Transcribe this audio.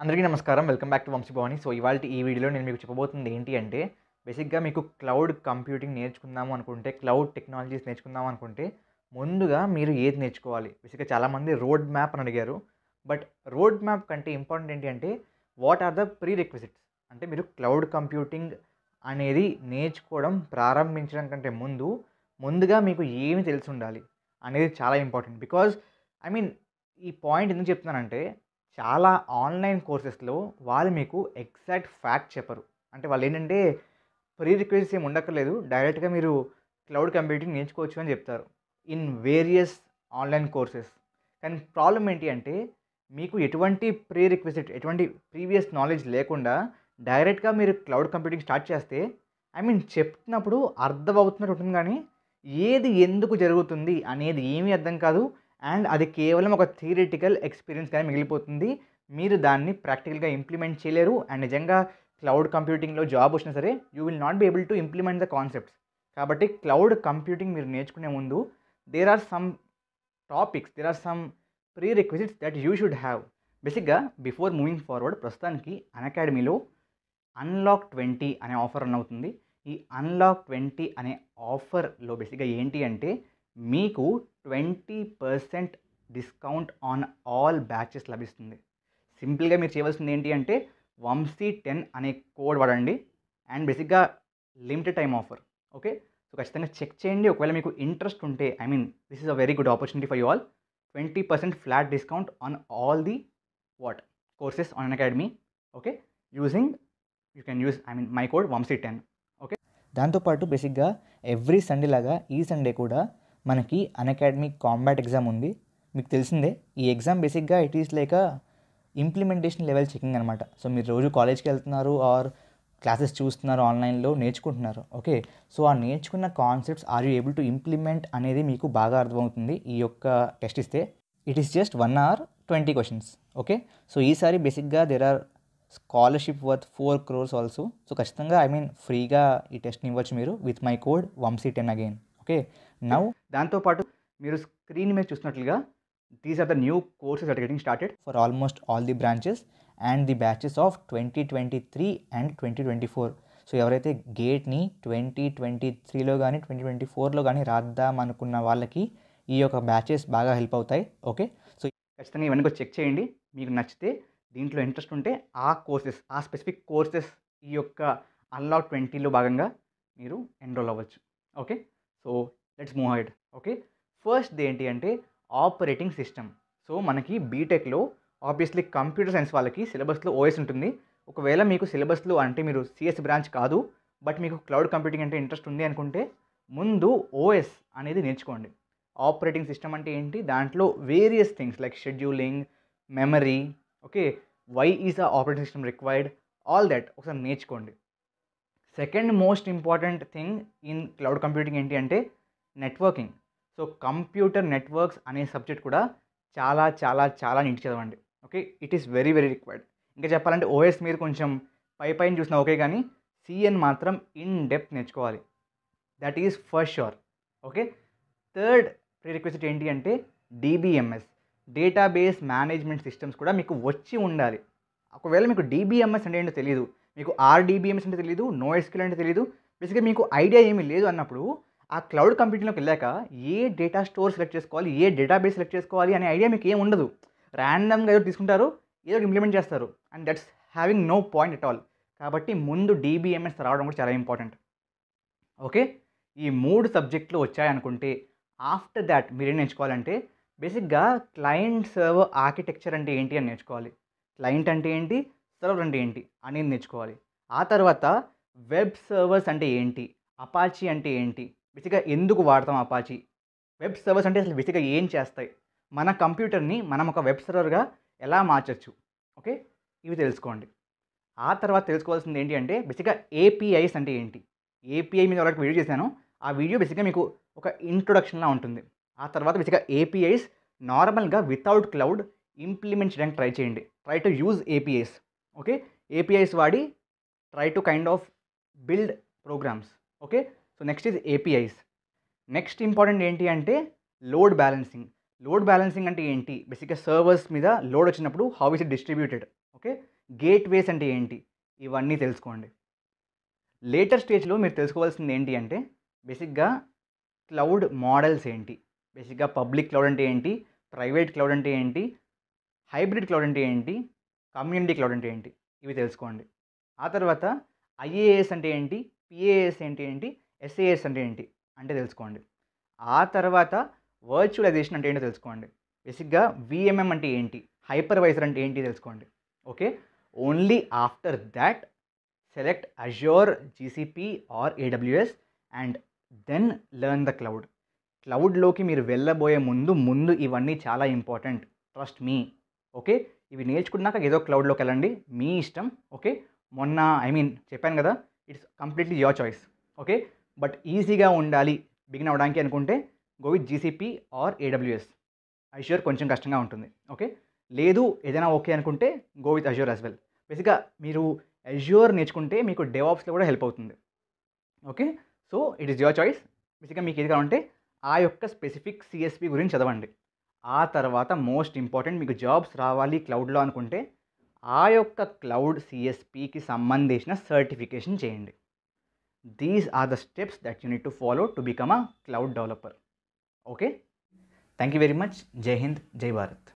అందరికీ నమస్కారం. Welcome back to Vamsi Bhavani. So ఇవాళ ఈ వీడియోలో నేను మీకు చెప్పబోతుంది ఏంటి అంటే బేసిక్గా మీకు క్లౌడ్ కంప్యూటింగ్ నేర్చుకుందాము అనుకుంటే క్లౌడ్ టెక్నాలజీస్ నేర్చుకుందాం అనుకుంటే ముందుగా మీరు ఏది నేర్చుకోవాలి? బేసిక్గా చాలామంది రోడ్ మ్యాప్ అని అడిగారు. బట్ రోడ్ మ్యాప్ కంటే ఇంపార్టెంట్ ఏంటి అంటే what are the prerequisites అంటే మీరు క్లౌడ్ కంప్యూటింగ్ అనేది నేర్చుకోవడం ప్రారంభించడం కంటే ముందు ముందుగా మీకు ఏమి తెలిసి ఉండాలి అనేది చాలా ఇంపార్టెంట్. బికాజ్ ఐ మీన్ ఈ పాయింట్ ఎందుకు చెప్తున్నానంటే చాలా ఆన్లైన్ కోర్సెస్లో వాళ్ళు మీకు ఎగ్జాక్ట్ ఫ్యాక్ట్ చెప్పరు. అంటే వాళ్ళు ఏంటంటే ప్రీ రిక్వెస్ట్ ఏమి ఉండక్కర్లేదు. డైరెక్ట్గా మీరు క్లౌడ్ కంప్యూటింగ్ నేర్చుకోవచ్చు అని చెప్తారు. In various online courses. కానీ ప్రాబ్లం ఏంటి అంటే మీకు ఎటువంటి ప్రీ రిక్వెస్ట్ ఎటువంటి ప్రీవియస్ నాలెడ్జ్ లేకుండా డైరెక్ట్గా మీరు క్లౌడ్ కంప్యూటింగ్ స్టార్ట్ చేస్తే ఐ మీన్ చెప్తున్నప్పుడు అర్థం అవుతున్నట్టు ఉంటుంది కానీ ఏది ఎందుకు జరుగుతుంది అనేది ఏమీ అర్థం కాదు. అండ్ అది కేవలం ఒక థియరిటికల్ ఎక్స్పీరియన్స్ కానీ మిగిలిపోతుంది. మీరు దాన్ని ప్రాక్టికల్గా ఇంప్లిమెంట్ చేయలేరు అండ్ నిజంగా క్లౌడ్ కంప్యూటింగ్లో జాబ్ వచ్చినా సరే you will not be able to implement the concepts. కాబట్టి క్లౌడ్ కంప్యూటింగ్ మీరు నేర్చుకునే ముందు there are some topics there are some prerequisites that you should have. బేసిక్గా బిఫోర్ మూవింగ్ ఫార్వర్డ్ ప్రస్తుతానికి అకాడమీలో అన్లాక్ ట్వంటీ అనే ఆఫర్ రన్ అవుతుంది. ఈ అన్లాక్ ట్వంటీ అనే ఆఫర్లో బేసిక్గా ఏంటి అంటే మీకు twenty percent discount on all batches లభిస్తుంది. సింపుల్గా మీరు చేయవలసింది ఏంటి అంటే వంశీ టెన్ అనే కోడ్ వాడండి. అండ్ బేసిక్గా limited time offer. Okay? So ఖచ్చితంగా చెక్ చేయండి. ఒకవేళ మీకు ఇంట్రెస్ట్ ఉంటే I mean this is a very good opportunity for you all. Twenty percent flat discount on all the what? Courses on Academy. Okay? Using you can use I mean my code Vamsi ten. Okay? దాంతోపాటు బేసిక్గా every Sunday లాగా ఈ Sunday కూడా మనకి అన్అకాడమిక్ combat exam ఉంది. మీకు తెలిసిందే ఈ ఎగ్జామ్ బేసిక్గా it is like implementation level checking అనమాట సో మీరు రోజు కాలేజ్కి వెళ్తున్నారు ఆర్ క్లాసెస్ చూస్తున్నారు ఆన్లైన్లో నేర్చుకుంటున్నారు. ఓకే సో ఆ నేర్చుకున్న concepts are you able to implement అనేది మీకు బాగా అర్థమవుతుంది ఈ యొక్క టెస్ట్ ఇస్తే. It is just one hour twenty questions okay so ఈసారి బేసిక్గా there are scholarship worth four crores also so ఖచ్చితంగా ఐ మీన్ ఫ్రీగా ఈ టెస్ట్ని ఇవ్వచ్చు మీరు with my code Vamsi ten again okay Hmm. Now దాంతోపాటు మీరు స్క్రీన్ మీద చూసినట్లుగా these are the new courses are getting started for almost all the branches and the batches of twenty twenty three and twenty twenty four so ఎవరైతే గేట్ని twenty twenty త్రీలో కానీ twenty twenty ఫోర్లో కానీ రాద్దాం అనుకున్న వాళ్ళకి ఈ యొక్క బ్యాచెస్ బాగా హెల్ప్ అవుతాయి. ఓకే సో ఖచ్చితంగా ఇవన్నీ కూడా చెక్ చేయండి. మీకు నచ్చితే దీంట్లో ఇంట్రెస్ట్ ఉంటే ఆ కోర్సెస్ ఆ స్పెసిఫిక్ కోర్సెస్ ఈ యొక్క అన్లాక్ ట్వంటీలో భాగంగా మీరు ఎన్రోల్ అవ్వచ్చు. Okay so let's move ahead okay? First ఏంటి అంటే ఆపరేటింగ్ సిస్టమ్. సో మనకి బీటెక్లో ఆబ్వియస్లీ కంప్యూటర్ సైన్స్ వాళ్ళకి సిలబస్లో ఓఎస్ ఉంటుంది. ఒకవేళ మీకు సిలబస్లో అంటే మీరు సిఎస్ బ్రాంచ్ కాదు బట్ మీకు క్లౌడ్ కంప్యూటింగ్ అంటే ఇంట్రెస్ట్ ఉంది అనుకుంటే ముందు ఓఎస్ అనేది నేర్చుకోండి. ఆపరేటింగ్ సిస్టమ్ అంటే ఏంటి? దాంట్లో various things like scheduling memory okay? Why is a operating system required? All that ఒకసారి నేర్చుకోండి. Second most important thing in cloud computing ఏంటి అంటే నెట్వర్కింగ్. సో కంప్యూటర్ నెట్వర్క్స్ అనే సబ్జెక్ట్ కూడా చాలా చాలా చాలా నీట్ చదవండి. Okay? It is very very required. ఇంకా చెప్పాలంటే ఓఎస్ మీరు కొంచెం పై పైన చూసినా ఓకే కానీ సిఎన్ మాత్రం ఇన్ డెప్త్ నేర్చుకోవాలి. That is first sure okay? Third prerequisite ఏంటి అంటే డీబీఎంఎస్. డేటాబేస్ మేనేజ్మెంట్ సిస్టమ్స్ కూడా మీకు వచ్చి ఉండాలి. ఒకవేళ మీకు డీబీఎంఎస్ అంటే ఏంటో తెలియదు మీకు ఆర్డీబీఎంఎస్ అంటే తెలియదు నో ఎస్క్యూల్ అంటే తెలియదు బేసిక్గా మీకు ఐడియా ఏమీ లేదు అన్నప్పుడు ఆ క్లౌడ్ కంప్యూటింగ్లోకి వెళ్ళాక ఏ డేటా స్టోర్ సెలెక్ట్ చేసుకోవాలి ఏ డేటాబేస్ సెలెక్ట్ చేసుకోవాలి అనే ఐడియా మీకు ఏం ఉండదు. ర్యాండమ్గా ఏదో తీసుకుంటారు ఏదో ఇంప్లిమెంట్ చేస్తారు. And that's having no point at all. కాబట్టి ముందు డీబీఎంఎస్ రావడం కూడా చాలా ఇంపార్టెంట్. ఓకే? ఈ మూడు సబ్జెక్టులు వచ్చాయనుకుంటే ఆఫ్టర్ దాట్ మీరేం నేర్చుకోవాలంటే బేసిక్గా క్లయింట్ సర్వర్ ఆర్కిటెక్చర్ అంటే ఏంటి అని నేర్చుకోవాలి. క్లయింట్ అంటే ఏంటి? సర్వర్ అంటే ఏంటి? అనేది నేర్చుకోవాలి. ఆ తర్వాత వెబ్ సర్వర్స్ అంటే ఏంటి? అపాచీ అంటే ఏంటి? బేసిక్గా ఎందుకు వాడతాం అపాచీ? వెబ్ సర్వర్స్ అంటే అసలు బేసిక్గా ఏం చేస్తాయి? మన కంప్యూటర్ని మనం ఒక వెబ్ సర్వర్గా ఎలా మార్చచ్చు? ఓకే? ఇవి తెలుసుకోండి. ఆ తర్వాత తెలుసుకోవాల్సింది ఏంటి అంటే బేసిక్గా ఏపీఐస్ అంటే ఏంటి? ఏపీఐ మీద వాళ్ళకి వీడియో చేశాను. ఆ వీడియో బేసిక్గా మీకు ఒక ఇంట్రొడక్షన్లా ఉంటుంది. ఆ తర్వాత బేసిక్గా ఏపీఐస్ నార్మల్గా వితౌట్ క్లౌడ్ ఇంప్లిమెంట్ చేయడానికి ట్రై చేయండి. Try to use APIs. Okay? APIs వాడి try to kind of build programs. Okay? So next is APIs next important ఏంటి అంటే లోడ్ బ్యాలెన్సింగ్. లోడ్ బ్యాలెన్సింగ్ అంటే ఏంటి? బేసిక్గా సర్వర్స్ మీద లోడ్ వచ్చినప్పుడు how is it distributed? Okay? Gateways అంటే ఏంటి? ఇవన్నీ తెలుసుకోండి. లేటర్ స్టేజ్లో మీరు తెలుసుకోవాల్సింది ఏంటి అంటే బేసిక్గా క్లౌడ్ మోడల్స్ ఏంటి? బేసిక్గా పబ్లిక్ క్లౌడ్ అంటే ఏంటి? ప్రైవేట్ క్లౌడ్ అంటే ఏంటి? హైబ్రిడ్ క్లౌడ్ అంటే ఏంటి? కమ్యూనిటీ క్లౌడ్ అంటే ఏంటి? ఇవి తెలుసుకోండి. ఆ తర్వాత ఐఏఎస్ అంటే ఏంటి? పిఏఎస్ ఏంటి ఏంటి? ఎస్ఏఎస్ అంటే ఏంటి? అంటే తెలుసుకోండి. ఆ తర్వాత వర్చువలైజేషన్ అంటే ఏంటో తెలుసుకోండి. బేసిక్గా విఎంఎం అంటే ఏంటి? హైపర్వైజర్ అంటే ఏంటి తెలుసుకోండి. Okay only after that select Azure GCP or AWS and then learn the cloud క్లౌడ్లోకి మీరు వెళ్ళబోయే ముందు ముందు ఇవన్నీ చాలా ఇంపార్టెంట్ ట్రస్ట్ మీ ఓకే ఇవి నేర్చుకున్నాక ఏదో క్లౌడ్లోకి వెళ్ళండి. మీ ఇష్టం. ఓకే మొన్న ఐ మీన్ చెప్పాను కదా it's completely your choice okay but ఈజీగా ఉండాలి బిగిన్ అవ్వడానికి అనుకుంటే go with GCP or AWS Azure కొంచెం కష్టంగా ఉంటుంది ఓకే లేదు ఏదైనా ఓకే అనుకుంటే go with Azure as well బేసిక్గా మీరు అజ్యూర్ నేర్చుకుంటే మీకు డెవాప్స్లో కూడా హెల్ప్ అవుతుంది okay so it is your choice బేసిక్గా మీకు ఏది కావాలంటే ఆ యొక్క స్పెసిఫిక్ సిఎస్పి గురించి చదవండి. ఆ తర్వాత మోస్ట్ ఇంపార్టెంట్ మీకు జాబ్స్ రావాలి క్లౌడ్లో అనుకుంటే ఆ యొక్క క్లౌడ్ సిఎస్పికి సంబంధించిన సర్టిఫికేషన్ చేయండి. these are the steps that you need to follow to become a cloud developer. Okay? Thank you very much. Jai hind jai bharat.